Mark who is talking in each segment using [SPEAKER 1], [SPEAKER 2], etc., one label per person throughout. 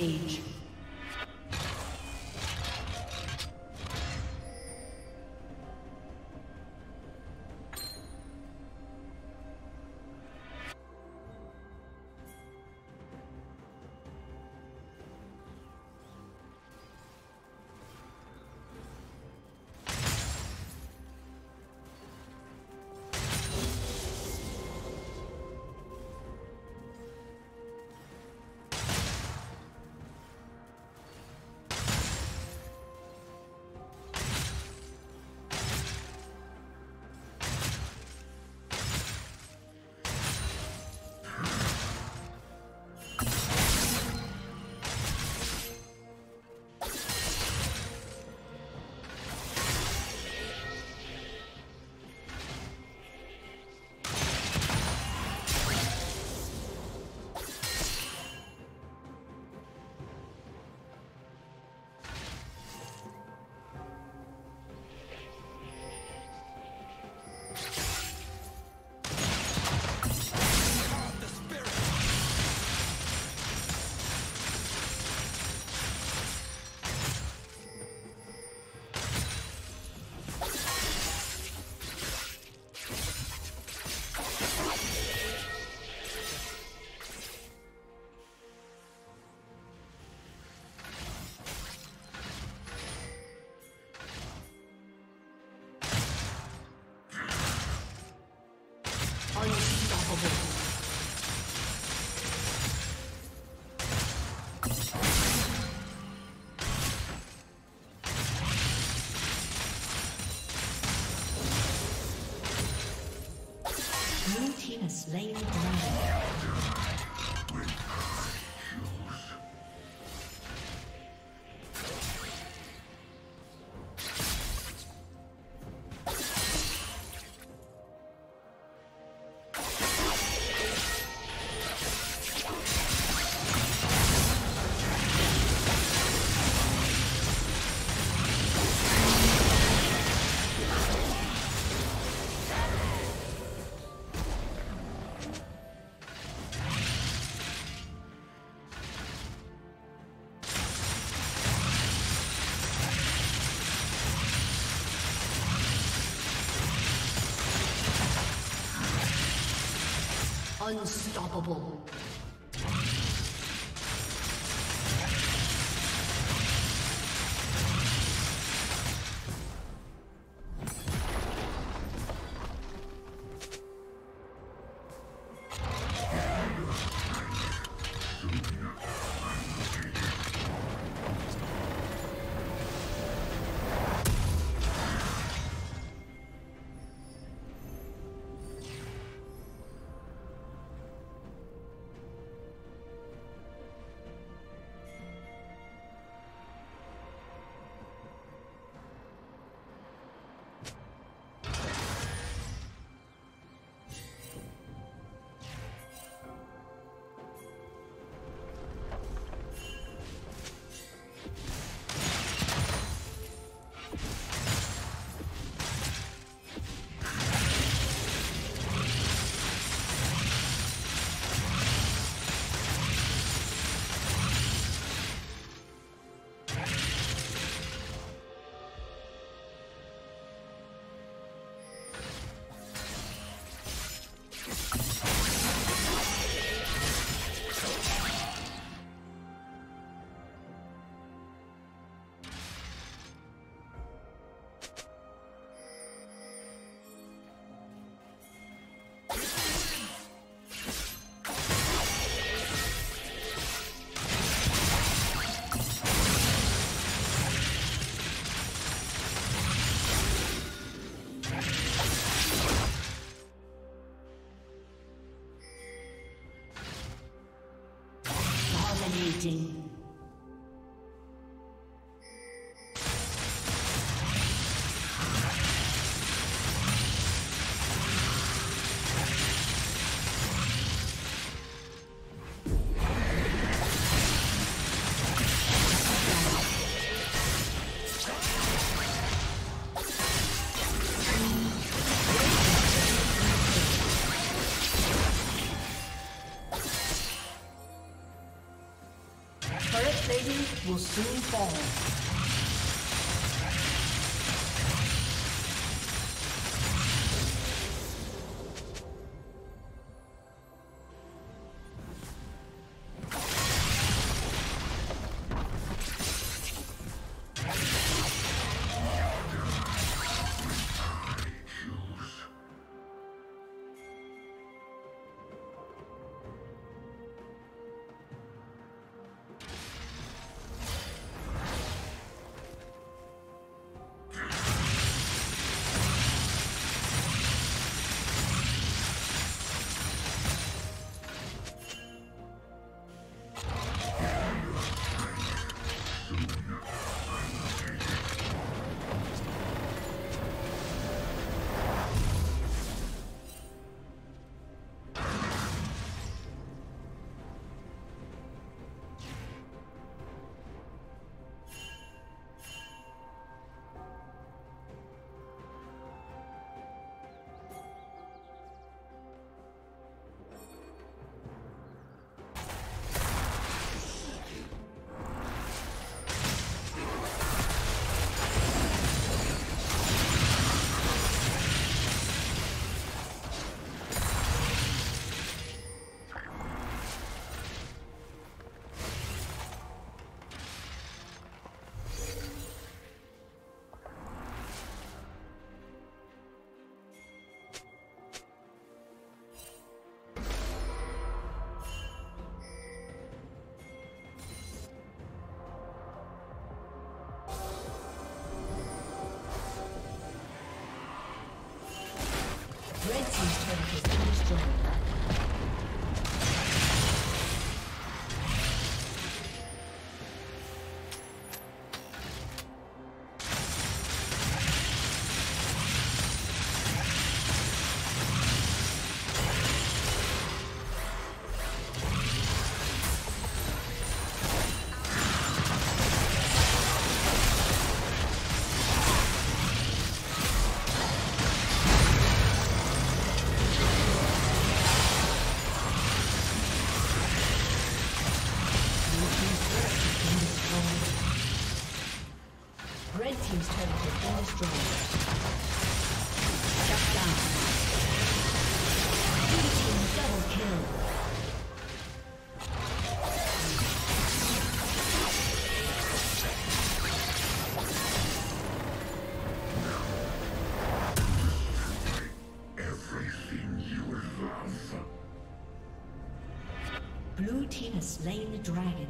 [SPEAKER 1] Rampage. Slain Unstoppable. Dominating. Will soon fall. Dragon.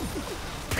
[SPEAKER 1] ハハハ
[SPEAKER 2] ハ!